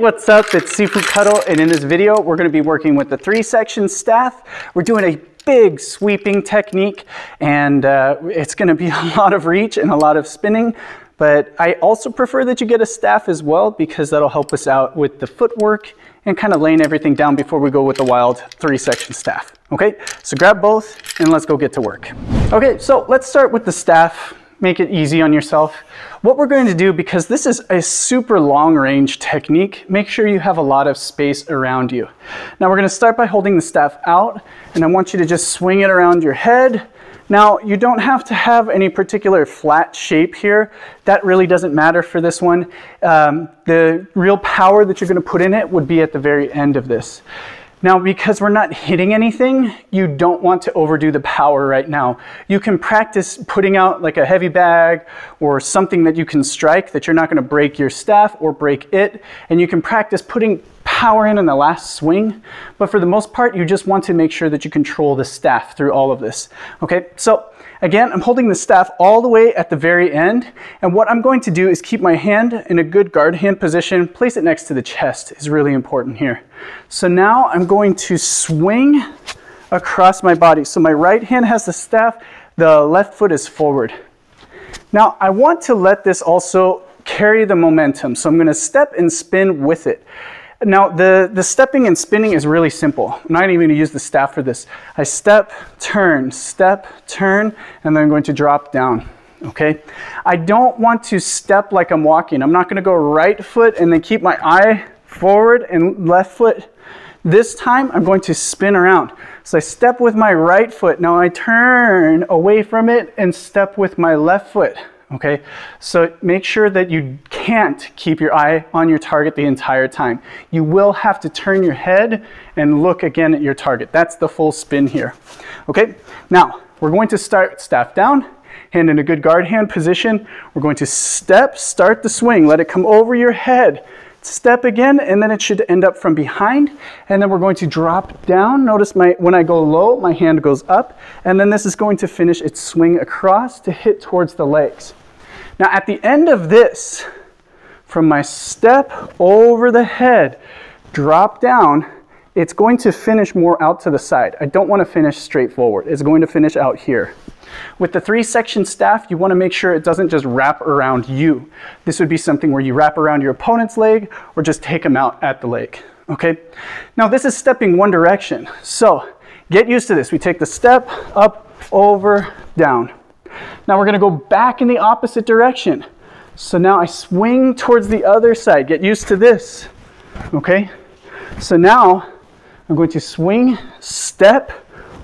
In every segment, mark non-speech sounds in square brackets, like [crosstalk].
what's up? It's Sifu Kuttel, and in this video, we're gonna be working with the three section staff. We're doing a big sweeping technique, and uh, it's gonna be [laughs] a lot of reach and a lot of spinning, but I also prefer that you get a staff as well because that'll help us out with the footwork and kind of laying everything down before we go with the wild three section staff. Okay, so grab both and let's go get to work. Okay, so let's start with the staff. Make it easy on yourself. What we're going to do, because this is a super long range technique, make sure you have a lot of space around you. Now we're gonna start by holding the staff out and I want you to just swing it around your head now, you don't have to have any particular flat shape here. That really doesn't matter for this one. Um, the real power that you're gonna put in it would be at the very end of this. Now, because we're not hitting anything, you don't want to overdo the power right now. You can practice putting out like a heavy bag or something that you can strike that you're not gonna break your staff or break it. And you can practice putting power in in the last swing, but for the most part, you just want to make sure that you control the staff through all of this. Okay, so again, I'm holding the staff all the way at the very end, and what I'm going to do is keep my hand in a good guard hand position, place it next to the chest is really important here. So now I'm going to swing across my body. So my right hand has the staff, the left foot is forward. Now I want to let this also carry the momentum. So I'm gonna step and spin with it. Now, the, the stepping and spinning is really simple. I'm not even going to use the staff for this. I step, turn, step, turn, and then I'm going to drop down. Okay? I don't want to step like I'm walking. I'm not going to go right foot and then keep my eye forward and left foot. This time, I'm going to spin around. So I step with my right foot. Now I turn away from it and step with my left foot okay? So make sure that you can't keep your eye on your target the entire time. You will have to turn your head and look again at your target. That's the full spin here, okay? Now, we're going to start staff down, hand in a good guard hand position. We're going to step, start the swing, let it come over your head, step again, and then it should end up from behind. And then we're going to drop down. Notice my when I go low, my hand goes up. And then this is going to finish its swing across to hit towards the legs. Now at the end of this, from my step over the head, drop down, it's going to finish more out to the side. I don't want to finish straight forward. It's going to finish out here. With the three section staff, you want to make sure it doesn't just wrap around you. This would be something where you wrap around your opponent's leg or just take them out at the leg. Okay. Now this is stepping one direction. So get used to this. We take the step up, over, down. Now we're gonna go back in the opposite direction. So now I swing towards the other side. Get used to this, okay? So now I'm going to swing, step,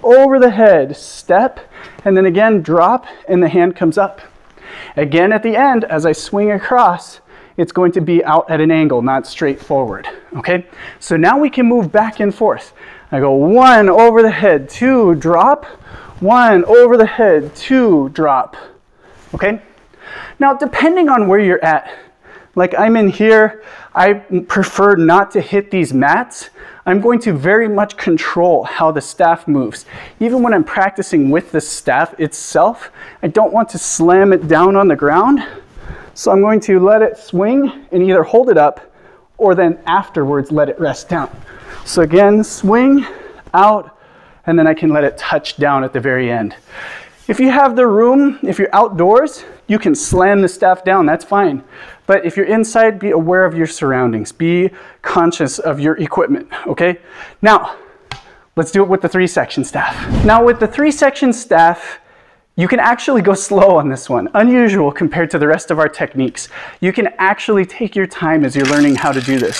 over the head, step, and then again drop, and the hand comes up. Again at the end, as I swing across, it's going to be out at an angle, not straight forward, okay? So now we can move back and forth. I go one over the head, two, drop, one, over the head, two, drop. Okay? Now, depending on where you're at, like I'm in here, I prefer not to hit these mats. I'm going to very much control how the staff moves. Even when I'm practicing with the staff itself, I don't want to slam it down on the ground. So I'm going to let it swing and either hold it up or then afterwards let it rest down. So again, swing, out, and then I can let it touch down at the very end. If you have the room, if you're outdoors, you can slam the staff down, that's fine. But if you're inside, be aware of your surroundings. Be conscious of your equipment, okay? Now, let's do it with the three section staff. Now with the three section staff, you can actually go [laughs] slow on this one, unusual compared to the rest of our techniques. You can actually take your time as you're learning how to do this.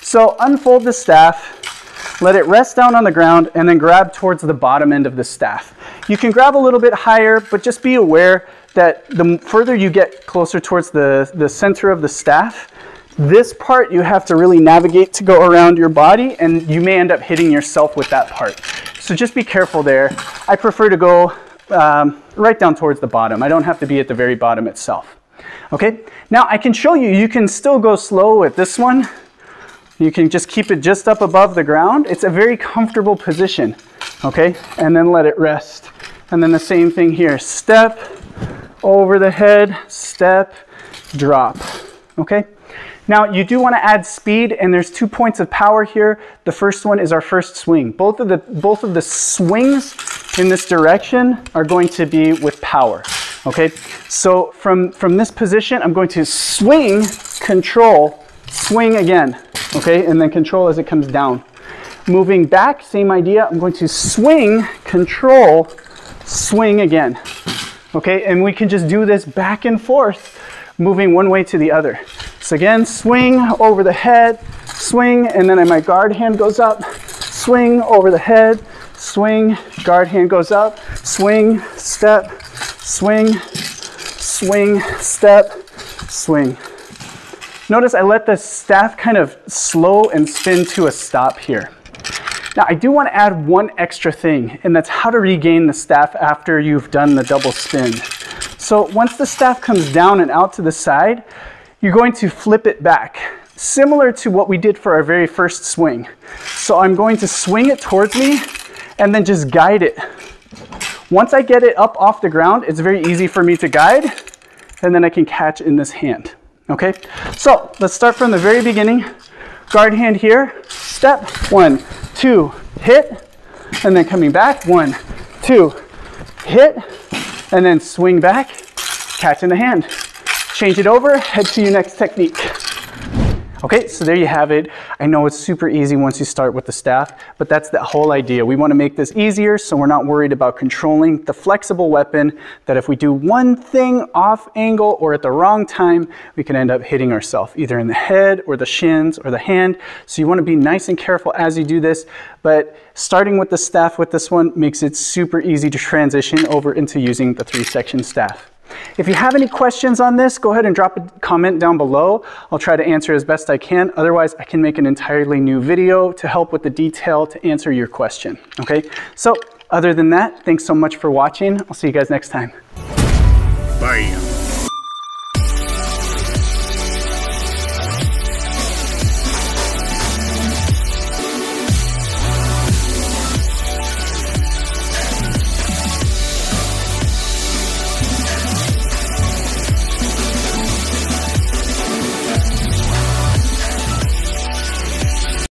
So unfold the staff, let it rest down on the ground and then grab towards the bottom end of the staff. You can grab a little bit higher, but just be aware that the further you get closer towards the, the center of the staff, this part you have to really navigate to go around your body and you may end up hitting yourself with that part. So just be careful there. I prefer to go um, right down towards the bottom. I don't have to be at the very bottom itself. Okay, now I can show you, you can still go slow with this one. You can just keep it just up above the ground. It's a very comfortable position, okay? And then let it rest. And then the same thing here. Step over the head, step, drop, okay? Now you do want to add speed and there's two points of power here. The first one is our first swing. Both of the, both of the swings in this direction are going to be with power. Okay, so from, from this position, I'm going to swing, control, swing again. Okay, and then control as it comes down. Moving back, same idea. I'm going to swing, control, swing again. Okay, and we can just do this back and forth, moving one way to the other. So again, swing over the head, swing, and then my guard hand goes up, swing over the head, swing, guard hand goes up, swing, step, swing, swing, step, swing. Notice I let the staff kind of slow and spin to a stop here. Now I do want to add one extra thing, and that's how to regain the staff after you've done the double spin. So once the staff comes down and out to the side, you're going to flip it back, similar to what we did for our very first swing. So I'm going to swing it towards me and then just guide it. Once I get it up off the ground, it's very easy for me to guide, and then I can catch in this hand. Okay, so let's start from the very beginning. Guard hand here, step, one, two, hit, and then coming back, one, two, hit, and then swing back, catch in the hand. Change it over, head to your next technique. Okay, so there you have it. I know it's super easy once you start with the staff, but that's the whole idea. We want to make this easier so we're not worried about controlling the flexible weapon that if we do one thing off angle or at the wrong time, we can end up hitting ourselves either in the head or the shins or the hand. So you want to be nice and careful as you do this, but starting with the staff with this one makes it super easy to transition over into using the three section staff. If you have any questions on this, go ahead and drop a comment down below. I'll try to answer as best I can. Otherwise, I can make an entirely new video to help with the detail to answer your question. Okay, so other than that, thanks so much for watching. I'll see you guys next time. Bye.